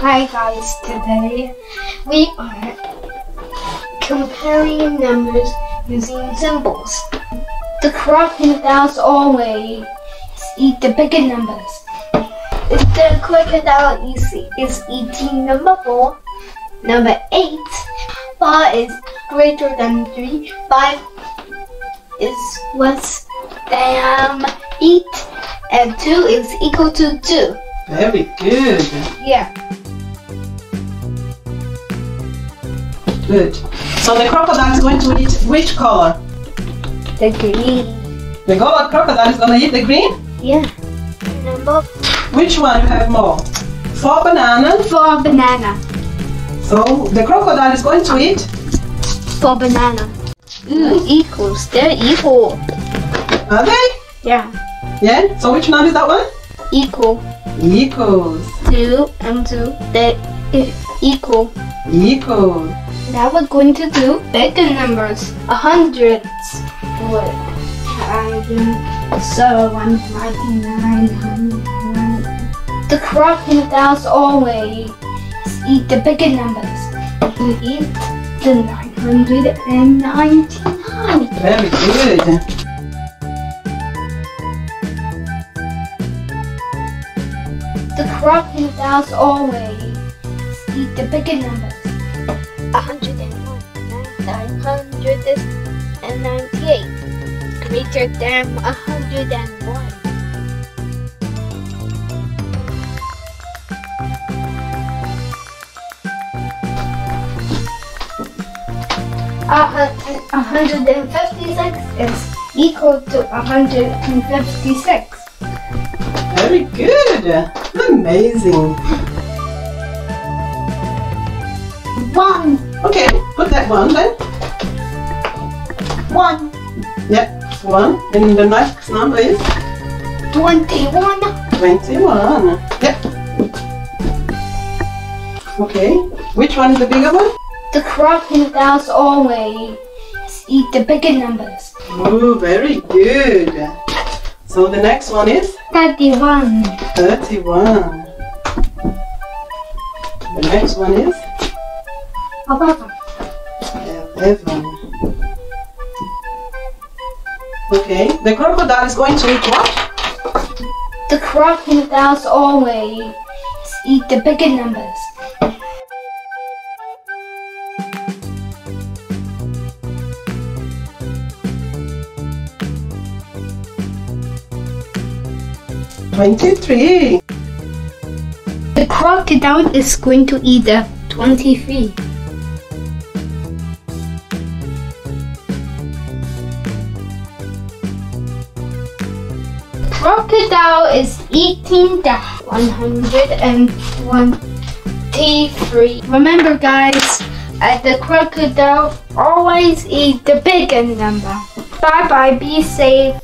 Hi guys, today we are comparing numbers using symbols. The crocodiles always eat the bigger numbers. The crocodile is, is eating number 4, number 8, 4 is greater than 3, 5 is less than 8, and 2 is equal to 2. Very good. Yeah. Good. So the crocodile is going to eat which color? The green. The go- crocodile is going to eat the green? Yeah. Number Which one you have more? Four bananas. four banana. So the crocodile is going to eat? Four banana. Ooh, equals. They're equal. Are they? Yeah. Yeah. So which number is that one? Equal. Equals. Two and two. They e- equal. Now we're going to do bigger numbers. A hundreds. What? So one ninety nine. The crocodiles always eat the bigger numbers. We eat the nine hundred and ninety nine. Very good. The crocodiles always eat the bigger numbers. A hundred and one, nine hundred and ninety-eight. Greater than a hundred and one. A a hundred and fifty-six is equal to a hundred and fifty-six. Very good. Amazing. One, Okay, put that one then. one, Yep, one. And the next number is twenty-one. 21. Yep. Okay, which one is the bigger one? The crocodiles always eat the bigger numbers. Oh, very good. So the next one is 31. 31. The next one is 11. 11. Okay, the crocodile is going to eat what? The crocodiles always eat the bigger numbers. Twenty-three. The crocodile is going to eat the 23. Crocodile is eating the 123. Remember guys, uh, the crocodile always eat the bigger number. Bye bye, be safe.